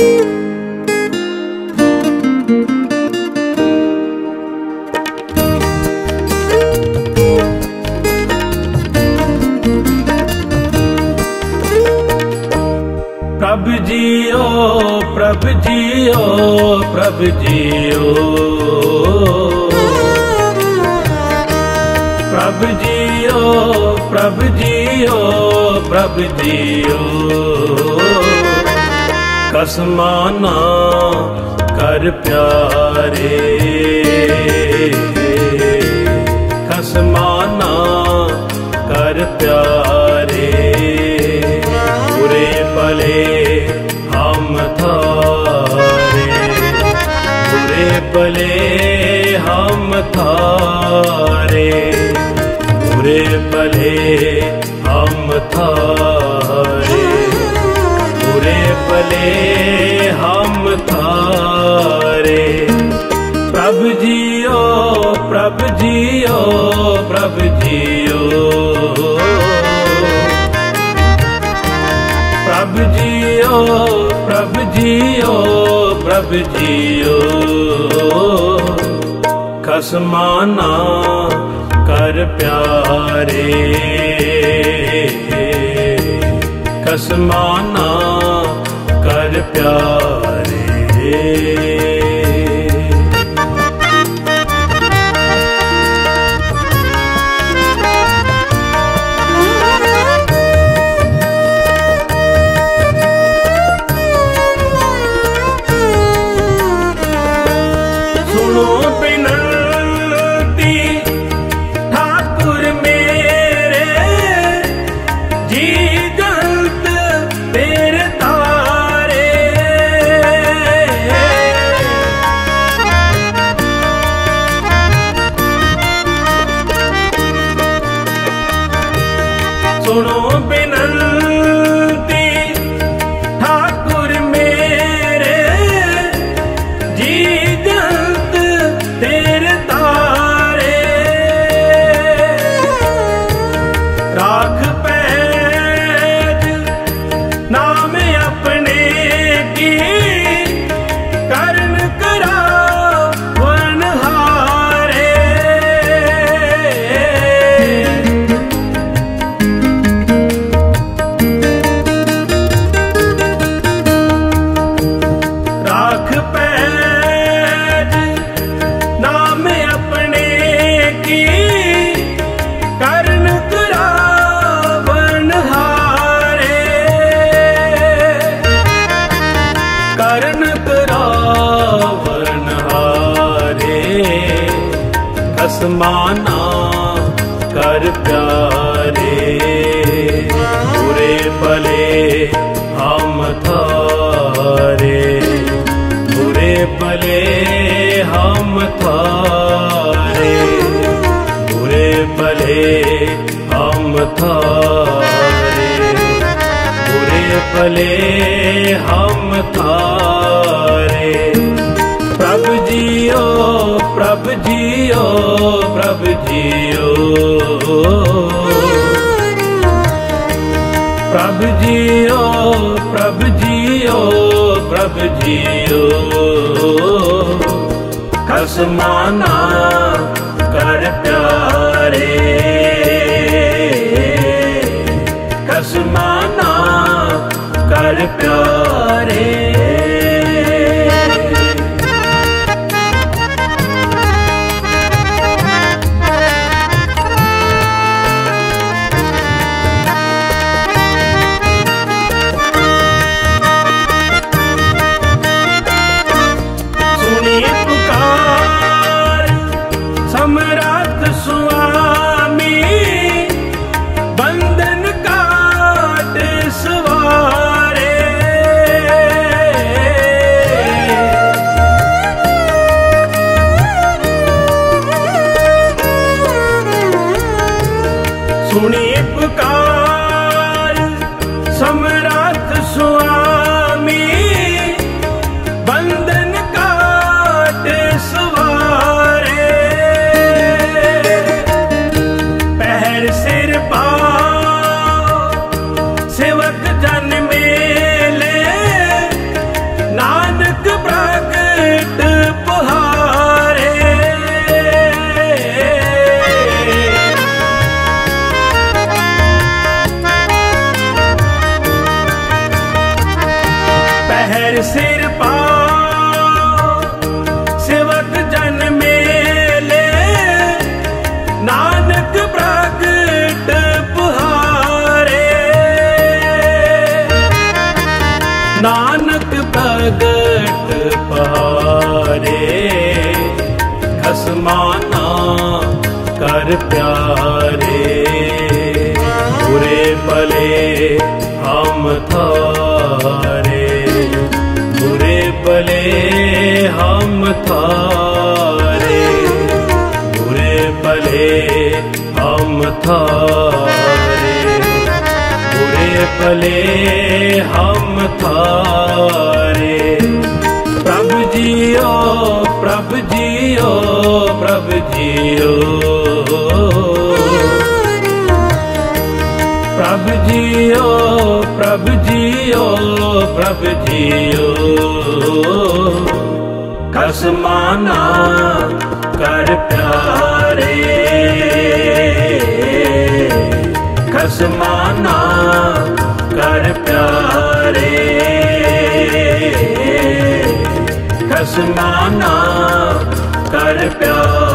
ਪ੍ਰਭ ਜੀਓ ਪ੍ਰਭ ਜੀਓ ਪ੍ਰਭ ਜੀਓ। ਪ੍ਰਭ ਜੀਓ ਪ੍ਰਭ ਜੀਓ ਪ੍ਰਭ ਜੀਓ। ਕਸਮਾਨਾ ਕਰ ਪਿਆਰੇ। ਕਸਮਾਨਾ ਕਰ ਪਿਆਰੇ। ਬੁਰੇ ਭਲੇ ਹਮ ਥਾਰੇ ਬੁਰੇ ਭਲੇ ਹਮ ਥਾਰੇ ਬੁਰੇ ਭਲੇ ਹਮ ਥਾਰੇ ਬੁਰੇ ਭਲੇ ਹਮ ਥਾਰੇ ਪ੍ਰਭ ਜੀਓ ਪ੍ਰਭ ਜੀਓ ਪ੍ਰਭ ਜੀਓ ਪ੍ਰਭ ਜੀਓ ਪ੍ਰਭ ਜੀਓ ਪ੍ਰਭ ਜੀਓ ਖਸਮਾਨਾ ਕਰ ਪਿਆਰੇ ਖਸਮਾਨਾ ਕਰ ਪਿਆਰੇ। ਕਰ ਪਿਆਰੇ। ਬੁਰੇ ਭਲੇ ਹਮ ਥਾਰੇ। ਬੁਰੇ ਭਲੇ ਹਮ ਥਾਰੇ। ਬੁਰੇ ਭਲੇ ਹਮ ਥਾਰੇ। ਬੁਰੇ ਭਲੇ ਹਮ ਥਾਰੇ। ਜੀਓ, ਪ੍ਰਭ ਜੀਓ। ਪ੍ਰਭ ਜੀਓ ਪ੍ਰਭ ਜੀਓ ਪ੍ਰਭ ਜੀਓ। ਕਸਮਾਨਾ ਕਰ ਪਿਆਰੇ। ਕਸਮਾਨਾ ਕਰ ਪਿਆਰੇ। ਸੁਣੀ ਪੁਕਾਰ ਪੈਰ ਸਿਰ ਪਾ ਸੇਵਕ ਜਨ ਮੇਲੇ, ਨਾਨਕ ਪ੍ਰਗਟ ਪੁਹਾਰੇ। ਨਾਨਕ ਪ੍ਰਗਟ ਪਹਾਰੇ, ਖਸਮਾਨਾ ਕਰ ਪਿਆਰੇ। ਪੂਰੇ ਭਲੇ ਹਮ ਥਾਰੇ ਭਲੇ ਹਮ ਥਾਰੇ ਬੁਰੇ ਭਲੇ ਹਮ ਥਾਰੇ ਬੁਰੇ ਭਲੇ ਹਮ ਥਾਰੇ ਪ੍ਰਭ ਜੀਓ ਪ੍ਰਭ ਜੀਓ ਪ੍ਰਭ ਜੀਓ ਪ੍ਰਭ ਜੀਓ ਪ੍ਰਭ ਜੀਓ ਪ੍ਰਭ ਜੀਓ ਖਸਮਾਨਾ ਕਰ ਪਿਆਰੇ। ਖਸਮਾਨਾ ਕਰ ਪਿਆਰੇ। ਖਸਮਾਨਾ ਕਰ ਪਿਆਰੇ।